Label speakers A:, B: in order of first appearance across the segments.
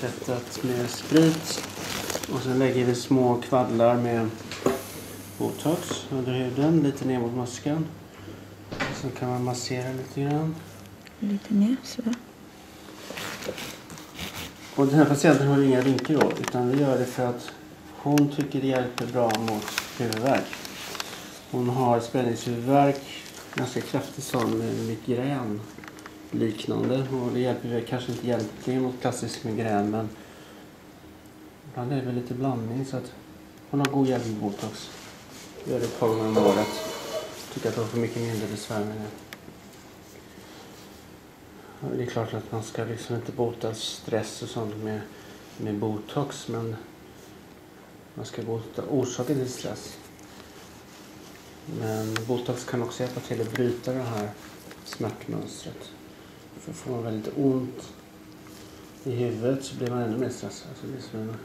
A: tvättat med sprit. Och sen lägger vi små kvaddlar med botox under huden, lite ner mot muskeln. Sen kan man massera lite grann.
B: Lite ner så.
A: Och den här patienten har inga rynkor då, utan vi gör det för att hon tycker det hjälper bra mot huvudvärk. Hon har spänningshuvudvärk, ganska kraftig sån med migrän liknande. Och det hjälper kanske inte egentligen mot klassisk migrän men ibland är det väl lite blandning så att hon har god hjälp med botox. Gör det ett par gånger om året. Tycker att hon får mycket mindre besvär med det. Det är klart att man ska liksom inte bota stress och sånt med, med botox men man ska bota orsaken till stress. Men botox kan också hjälpa till att bryta det här smärtmönstret. För får man väldigt ont i huvudet så blir man ännu mer stressad. Så det är som en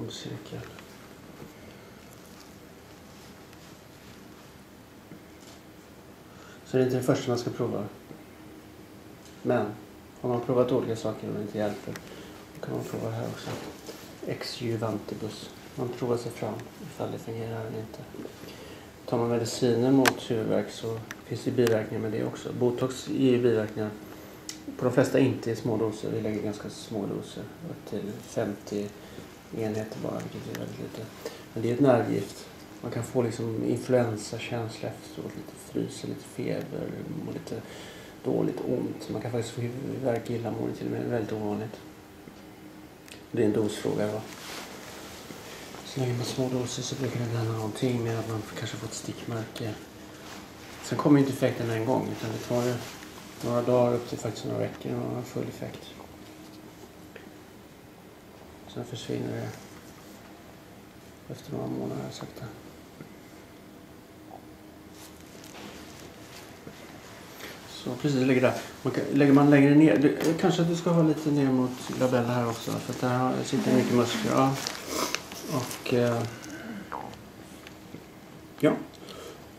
A: ond cirkel. Så det är inte det första man ska prova. Men har man provat olika saker och det inte hjälper då kan man prova det här också. Exjuvantibus. Man provar sig fram ifall det fungerar eller inte. Tar man mediciner mot huvudvärk så finns det biverkningar med det också. Botox ger ju biverkningar. På de flesta inte i små doser. Vi lägger ganska små doser. Upp till 50 enheter bara, vilket är väldigt lite. Men det är ett nervgift. Man kan få liksom influensakänsla efteråt. Lite fryser, lite feber, må lite dåligt ont. Man kan faktiskt få huvudvärk, illamående till och med. Det är väldigt ovanligt. Det är en dosfråga. Va? Så länge man små doser så brukar det inte hända någonting mer att man kanske får ett stickmärke. Sen kommer ju inte effekten en gång utan det tar ju några dagar upp till faktiskt några veckor innan man har full effekt. Sen försvinner det efter några månader sakta. Så precis, ligger där. Man kan, lägger man längre ner, du, kanske att du ska ha lite ner mot labella här också för att där sitter mycket muskler. Ja. Och eh, ja,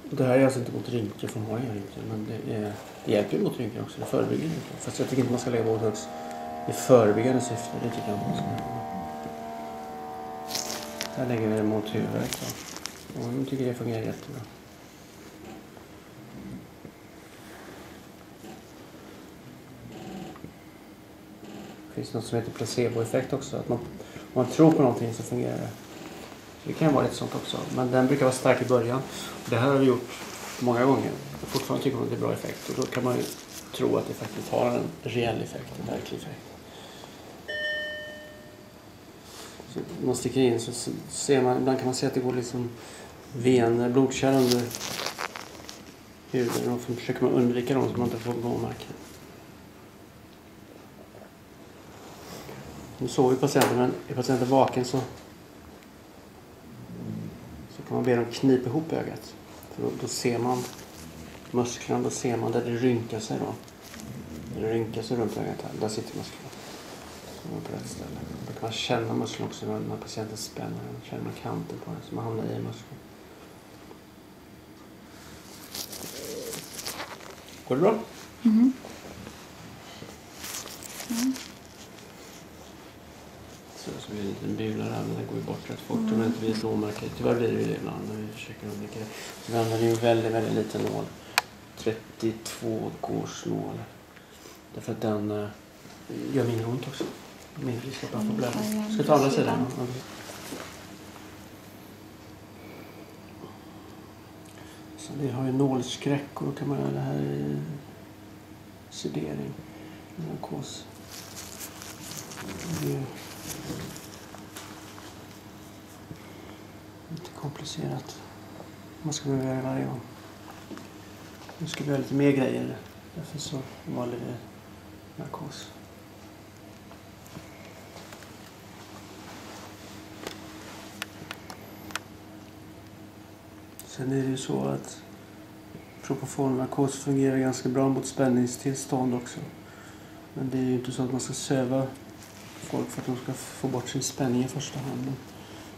A: det här är alltså inte mot rynkor för hon har rynkor men det, är, det hjälper ju mot rynkor också, det förebygger rynkor. Fast jag tycker inte man ska lägga botox i förebyggande syfte, det tycker jag inte. Här lägger vi det mot huvudet. då. Och hon tycker det fungerar jättebra. Det finns något som heter placeboeffekt också. Att man, om man tror på någonting så fungerar det. Det kan vara lite sånt också. Men den brukar vara stark i början. Det här har vi gjort många gånger. Och fortfarande tycker man att det är bra effekt. Och då kan man ju tro att det faktiskt har en reell effekt, en verklig effekt. Så när man sticker in så ser man, ibland kan man se att det går liksom vener, blodkärl under huden. Och så försöker man undvika dem så man inte får blåmärken. Nu sover ju patienten men är patienten vaken så, så kan man be dem knipa ihop ögat. För då, då ser man musklerna, då ser man där det rynkar sig då. Det rynkar sig runt ögat här, där sitter musklerna. Man på rätt ställe. Då kan man känna muskeln också när, när patienten spänner den. Känner man kanten på den så man hamnar i muskeln. Går det bra?
B: Mhm.
A: Så, så blir det en liten bula där, men den går ju bort rätt fort. Om det inte blir ett blåmärke. Tyvärr blir det ju det ibland, men vi försöker undvika det. Så vi använder ju en väldigt, väldigt liten nål. 32 gårs nål. Därför att den eh, gör mindre ont också. Mindre risk att man får blödning. Ska vi ta andra sidan? Precis. Så vi har ju nålskräck och kan man göra det här i sedering, narkos. Det är lite komplicerat. Man ska behöva göra det varje gång. Nu ska vi göra lite mer grejer. Därför så valde vi narkos. Sen är det ju så att Propofol-narkos fungerar ganska bra mot spänningstillstånd också. Men det är ju inte så att man ska söva folk för att de ska få bort sin spänning i första hand. Men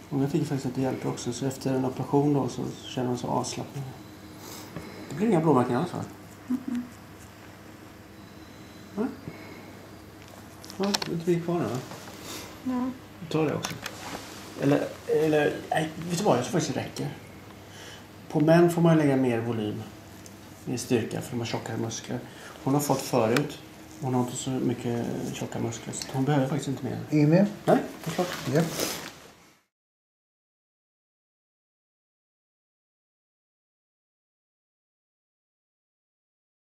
A: många tycker faktiskt att det hjälper också. Så efter en operation då så känner man sig avslappnad. Det blir inga blåmärken alls va? Nej. Ja, det är kvar här va?
B: Ja.
A: Ta det också. Eller, eller nej, vet du vad? Jag tror faktiskt det räcker. På män får man lägga mer volym. Mer styrka för de har tjockare muskler. Hon har fått förut. Hon har inte så mycket tjocka muskler. Så hon behöver faktiskt inte mer.
C: Ni med?
A: Nej, det är klart.
C: Ja.